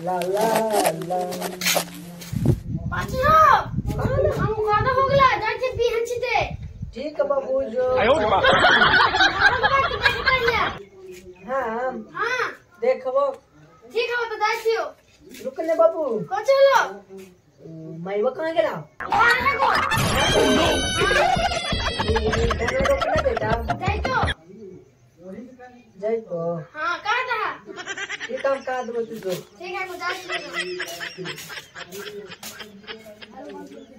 ला ला ला पाचियो हम गाना हो गला जाय छै बिहन छिते ठीक है बाबू जो हाँ हाँ। देखबो ठीक है तो जाय रुक ले बाबू को चलो मैवा कहाँ गेला खाना को धन रोक बेटा जाय तो को हाँ का था? ये का दबो तू जो ठीक है को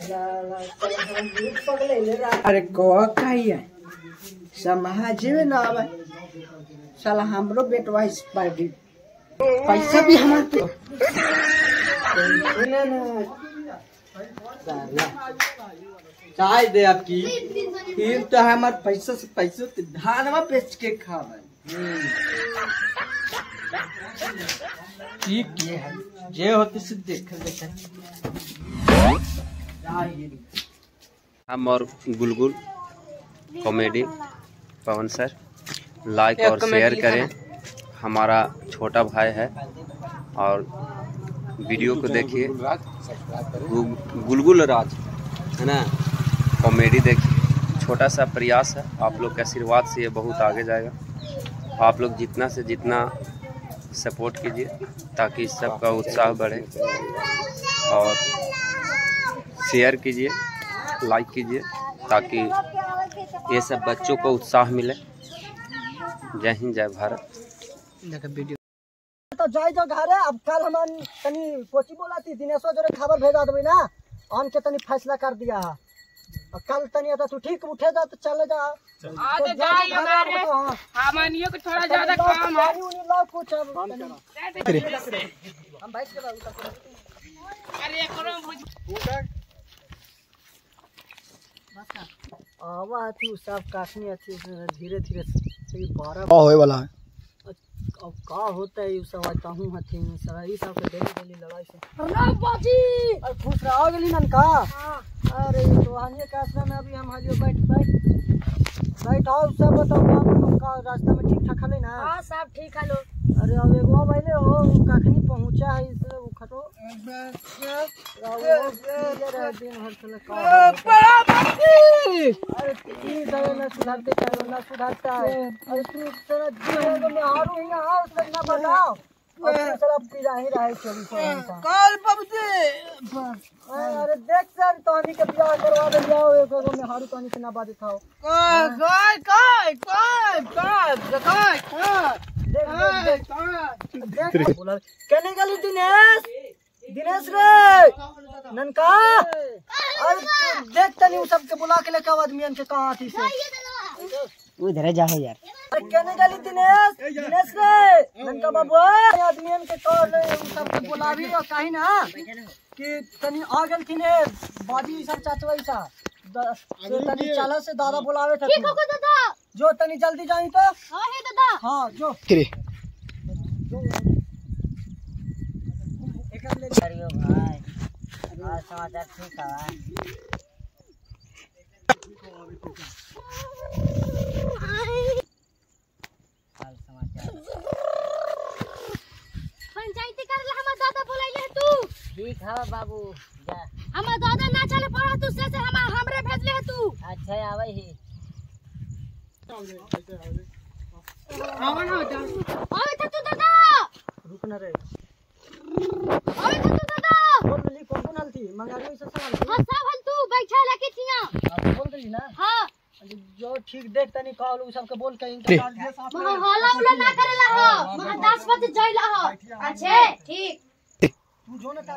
ला ला हम भूत पगले ले रहा अरे को कहिए। समाज में ना आवे साला हमरो बेटवा इस पार्टी। पैसा भी हमार पे ना। ना चाय दे आपकी फिर तो हमार पैसा से पैसा के धानवा बेच के खावे ठीक ये है। जे होते से देख हम और Gulgul comedy Pawan sir like और शेयर करें। हमारा छोटा भाई है और वीडियो को देखिए। गुलगुल राज है ना? कॉमेडी देखिए। छोटा सा प्रयास है आप लोग के आशीर्वाद से ये बहुत आगे जाएगा। आप लोग जितना से जितना सपोर्ट कीजिए ताकि सबका उत्साह बढ़े। और शेयर कीजिए लाइक कीजिए ताकि ये सब बच्चों को उत्साह मिले। जय हिंद जय भारत। तो जाय जो घरे अब कल हम तनी कोची बोला थी दिनेशो जरे खबर भेजा देबे ना। आन के तनी फैसला कर दिया। है कल तनी तो तू ठीक उठे जा तो चले जा। आज तो जा जाइए घरे बारे। अब तो हाँ। हमनियो को थोड़ा ज़्यादा काम है। पानी उनी लाओ कुछ अब हम बैठ के रहू अरे करो बुझ आवा थी सब काटनी अच्छी धीरे धीरे से। बारह का होए वाला है? अब का होता है सब कहूँ हथिन सर ई सब के डेली डेली लड़ाई से। प्रणाम बाजी। अरे खुश रहो गेली नन का अरे तो आने का आश्रम में अभी हम हालियो बैठ बैठ बैठ आओ सब बताओ का का रास्ता में ठीक ठाक हले ना? हाँ सब ठीक अरे अब एगो पहले हो कखनी पहुँचा है इस उ खटो? दिन अरे सुधारते ना सुधारता है। अरे तू तेरा में हारू ही हार से ना बताओ ही कल पबजी। अरे देख सर तोहनी के बियाह करवा दे जाओ एक एगो में हारू तोहनी से ना बात था काय काय काय काय काय काय देख देख देख। देख बोला कहने गली दिनेश? दिनेश रे ननका? अरे देख तनी उ सबके बुला के लेके आव आदमियन के कहाँ थी से? उधर जाओ यार। अरे कहने गली दिनेश? दिनेश रे ननका बाबू आदमियन के कॉल उ सबके बुलावी और कहीं ना कि तनी आ गेलखिन हे बाजी सब चाचवा सा। तनी चला से दादा बुलावे थे ठीक हो गो दादा? जो तनी जल्दी जाई तो। हाँ हे दादा। हाँ जो। किरे करियो भाई आज समाचार ठीक है हाल समाचार पंचायती कर ला हमर दादा बोलाइले तू ठीक है बाबू जा। हमर दादा ना चले पड़ा तू से से हम हमरे भेजले है तू। अच्छा आवे ही। आवन हो जा। ओए था तू दादा। रुक न रे। ओए था तू दादा। बोल ली कौन कौन थी मंगारी से सवाल थी हाँ सब हल तू बैठा लेके थिया आप बोल दली ना। हाँ। जो ठीक देख तनी कॉल उ सबके बोल के इनका काट दिया साफ़ महा हाला उला ना करेला हो। महा 10 बजे जाइला हो। अच्छे ठीक।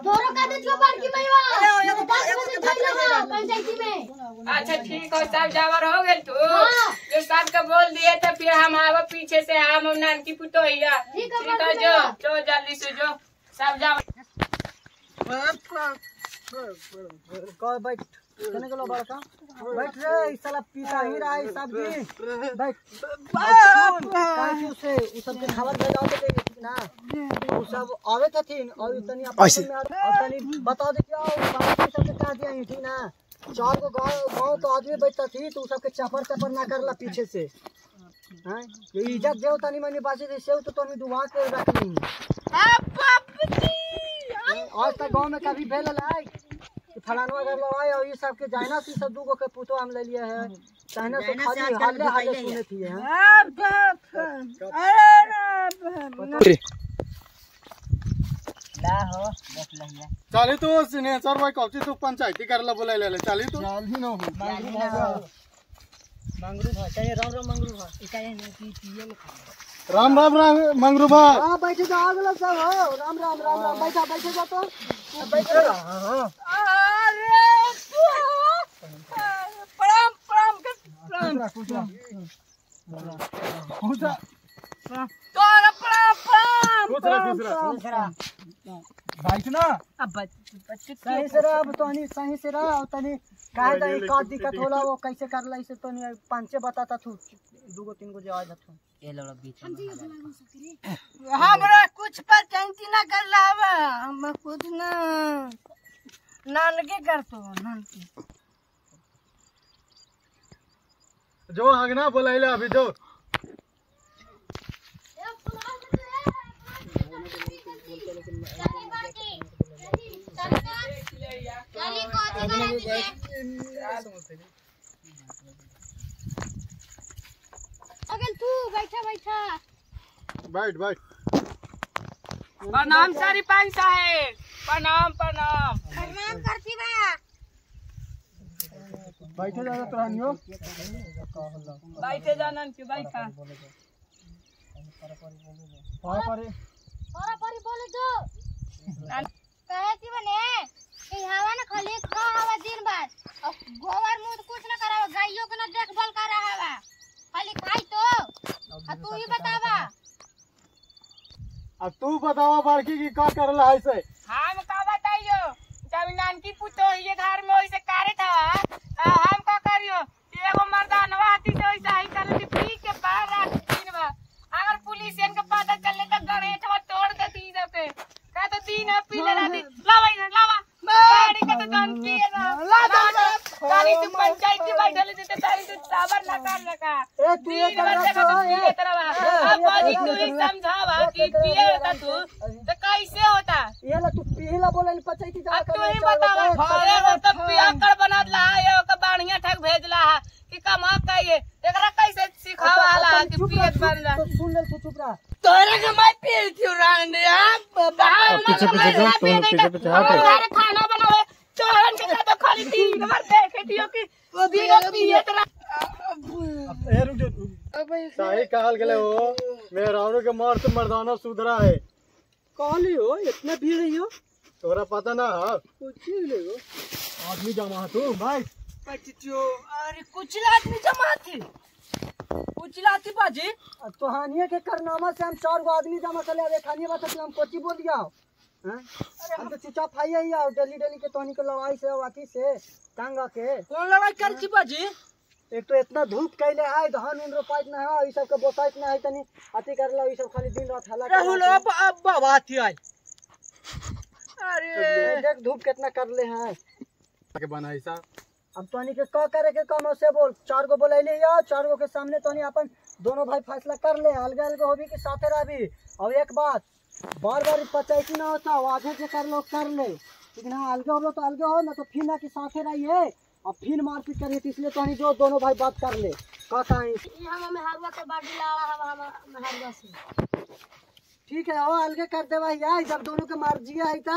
तू जो ना तोरो का दे जो बार की मैवा 10 बजे जाइला हो पंचायती में अच्छा ठीक हो सब जावर हो गेल तू हाँ। जो सब का बोल दिए तो फिर हम आवा पीछे से हम नान की पुतोहिया ठीक है, है जो जो जल्दी से जो सब जाओ कॉल बैठ के? लो बड़का बैठ रे इस साला पीता ही रहा है सब जी बैठ। काहे से उ सब के खबर भेजाओ तो देंगे ना? उ सब आवे थथिन और तनी। अपन में और तनी बता दे क्या बाकी सब के कह दिया ही ना? चार गो गाँव गाँव तो आदमी बैठता थी तो उ सब के चपर चपर ना करला पीछे से। हैं? ये इज़्ज़त जो तनी मनी बाचे थे सेव तो तनी दुआ के रख ली आज तक गाँव में कभी भेल है? कि फलाना अगर लड़ाई और ये सब के जाइना सी सब दूगो के पुतो हम ले लिए है चाइना से खाली हाले हाले सुने थी हैं। ला हो देख लिया चाली तू भाई कौची तू पंचायती करला बोलायला आले. चाली तू। चाल ही ना हो मंगरू भाई मंगरू भाई चाहिए राम राम मंगरू भाई चाहिए नहीं पी पिए में राम राम राम मंगरू भाई हाँ बैठे जाओ अगला सब हो राम राम राम राम बैठा बैठे जा तो बैठे हाँ प्रणाम प्रणाम के कुछ ना, कुछ ना। तोरा प्रणाम प्रणाम रह खुश बैठ ना। अब बच्चे सही से रह अब तनी सही से रह। और तनी काहे तनी का दिक्कत होला वो कैसे करला इसे तनी पांचे बताता तू। दूगो तीन गो जवाब दथु हमरा कुछ पर टेंशन ना कर लावा हम खुद ना नानके करतो नानके जो आगना बोलायला अभी जो अगल तू बैठा बैठा. बैठ बैठ. प्रणाम सरपंच साहेब. प्रणाम प्रणाम. प्रणाम करती बा. बैठे जा तो हनियो बैठे जानन के बैठा. पाए पारे. और परी बोले जो कहे थी बने कि हवा ना खाली खा हवा दिन भर. और गोबर मुँह कुछ ना करावा गाइयों के ना देखभाल करा हवा. खाली खाई तो। अब तू ही बतावा। अब तू बतावा की का करला है से साबर ना कर लगा। ए तू ये तीन कर रहा का तो है पिए तरह अब बाजी तू ही समझावा कि पिए होता तू। तो कैसे होता? ये ला तू पीला बोले नहीं पचाई जा अब तू ही बतावा। अरे वो तो पियाकर बना ला है ओके बढ़िया ठग भेजला है कि कमा कहिए। एकरा कैसे सिखावा ला कि पियत बन जा तो सुन ले तू चुप रह। तोरा के मैं पी क्यों रांडे हम बाहर पीछे पीछे जा तुम पीछे पीछे हट खाना बनावे चोरन के तो खाली तीन बार देखे दियो कि दियो पियत रहा ए रुक जा साही कहल गेले हो। मैं के मार से मर्दाना सुधरा है। कहली हो इतना भीड़ रही हो तोरा पता ना है? कुछ ले हो आदमी जमा है तू भाई। अरे कुछ आदमी जमा थे। कुछ लाती बाजी। तो हानिए के करनामा से हम चार गो आदमी जमा कर ले खानिए बात हम कोची बोल दिया। हैं? हम तो चुपचाप खाइए ही आओ डेली डेली के तोनी के लड़ाई से वाकी से टांगा के। कौन लड़ाई कर छी बाजी? एक तो इतना धूप कैले है धान उन रोपाइत ना है ई सब के बोसाइत ना है तनी। अति करला ई सब खाली दिन रात हल्ला राहुल करला अब अब बाबा थी आई अरे। देख धूप कितना करले हैं। के बनाई सा। अब तोनी के का करे के काम है से बोल चार गो बोलैले या चार गो के सामने तोनी अपन दोनों भाई फैसला कर ले अलग अलग होबी के साथे रहबी। और एक बात बार बार पंचायती ना होता आधे जे कर लो कर ले। ठीक ना अलगे हो तो अलगे हो ना तो फिर ना के साथे रहिए। और फिर मारपीट करिए तो इसलिए तो जो दोनों भाई बात कर ले। के ठीक है और अलगे कर दे भाई यार जब दोनों के मार जिया है ता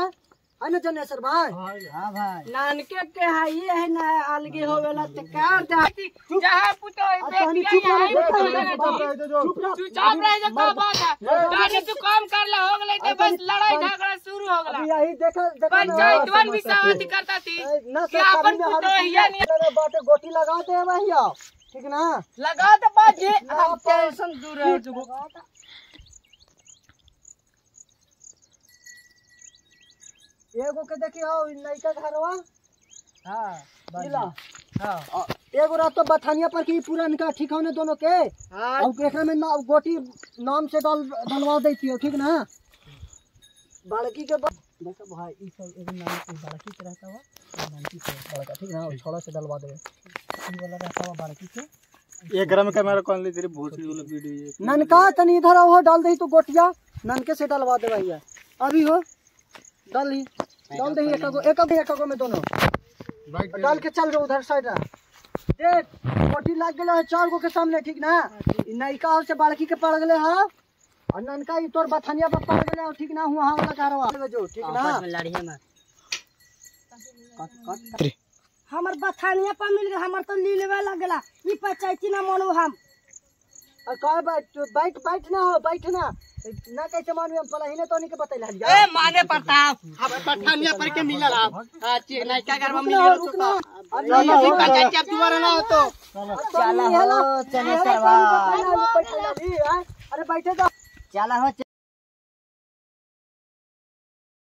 है ना जनेश्वर भाई? हाँ भाई। नानके के हाई है ना अलगे होवेला ते दे जहाँ पुतो रह आई चुप रह जा का बात है जाने तू काम कर ला हो गले तो बस लड़ाई झगड़ा शुरू हो गला। अभी यही देखा देखा पंचायत वन भी सहमति करता थी। कि अपन पुतो हिया नहीं बातें गोटी लगा दे भैया ठीक ना? लगा दे बाजी। अब टेंशन दूर है एगो के देखी हो लड़का घरवा हाँ जिला हाँ। एगो रात तो बथानिया पर की पूरा इनका ठीक होने दोनों के? और एकरा में ना गोटी नाम से डाल डलवा देती हो ठीक ना? बड़की के बा- देखो भाई ई सब एगो नाम के बड़की के रहता हुआ नानकी के बड़का ठीक ना? छोड़ा से डलवा देवे ई वाला रहता हुआ बड़की के। ये गरम कैमरा कौन ली तेरी भोसड़ी वाला वीडियो ननका तनी इधर आओ डाल दही तो गोटिया। ननके से डलवा दे भैया अभी हो। डाल ही डाल दही एक को एक एक को में दोनों। डाल के चल रहे उधर साइड। देख गोटी लग गेलो है चार गो के सामने ठीक ना? ई और से बड़की के पड़ गेले है। और ननका ई तोर बथनिया पर पड़ गेले है, ठीक ना हुआ वाला कारवा जो ठीक ना? कट कट हमर बथानिया पर मिल गया हमर तो ली लेवे लगला ई पंचायती ना मानो हम। और कह बैठ बैठ बैठ ना हो बैठ ना ना कैसे मानू हम पला ही ने तो नहीं के बतैला ए माने प्रताप अब पठानिया पर के मिलल आप अच्छी नहीं क्या करब मिलल रुकना अभी ये पंचायती के दोबारा ना हो तो चला हो चले सरवा अरे बैठे जा चला हो